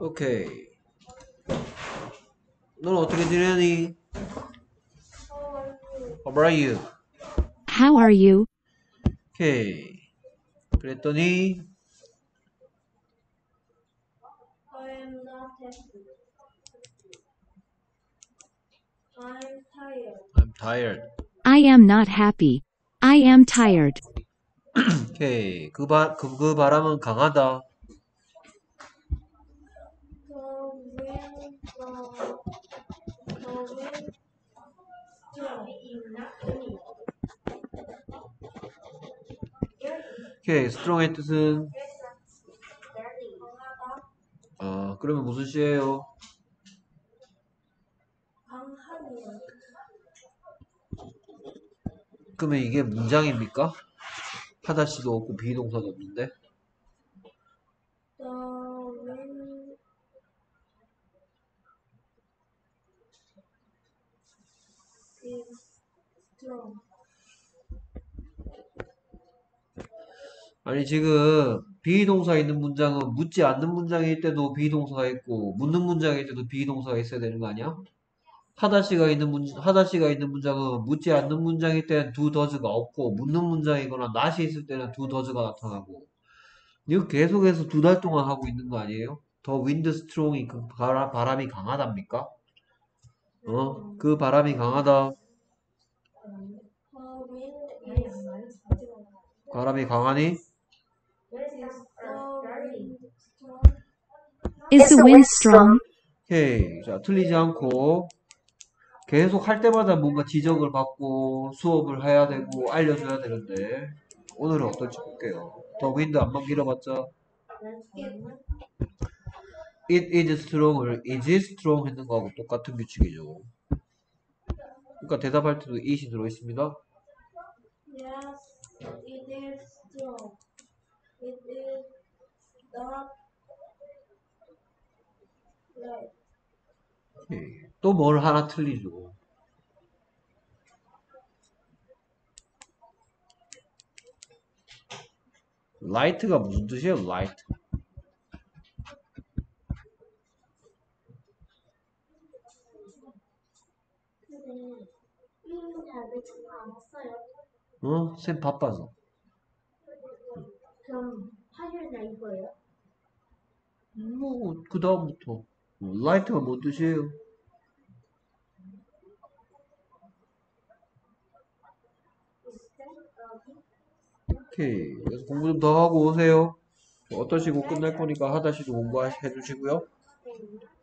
오케이. 넌 어떻게 지내니? How are you? How are you? 오케이. 그랬더니 I am not happy. I'm tired. I'm tired. I am not happy. I am tired. 오케이. 그, 바, 그, 그 바람은 강하다. 오케이. strong의 뜻은 아, 그러면 무슨 시예요? 그러면 이게 문장입니까? 하다시도 없고 비동사도 없는데 is strong. 아니 지금 비동사 있는 문장은 묻지 않는 문장일 때도 비동사가 있고 묻는 문장일 때도 비동사가 있어야 되는 거 아니야? 하다시가 있는 문 하다시가 있는 문장은 묻지 않는 문장일 때는 두 더즈가 없고 묻는 문장이거나 not이 있을 때는 두 더즈가 나타나고 이거 계속해서 두 달 동안 하고 있는 거 아니에요? 더 윈드 스트롱이 그 바람, 바람이 강하답니까? 어? 그 바람이 강하다. 바람이 강하니? Is the wind strong? Is the wind strong? 오케이. 자, 틀리지 않고 계속 할 때마다 뭔가 지적을 받고 수업을 해야 되고 알려줘야 되는데 오늘은 어떨지 볼게요. 더 윈드 안만 길어봤자 it is strong을 is strong 했는 거하고 똑같은 규칙이죠. 그러니까 대답할 때도 it이 들어있습니다. Yes, it is strong. It is not right. 또뭘 하나 틀리죠. light가 무슨 뜻이에요? light. 근데 이 답이 전화 안 왔 어? 쌤 바빠서. 그럼 화요일 날 이거예요? 뭐, 그 다음부터. 라이트가 뭔 뜻이에요? 오케이. 그래서 공부 좀 더 하고 오세요. 어떠시고 끝날 거니까 하다시도 공부해 주시고요. 네.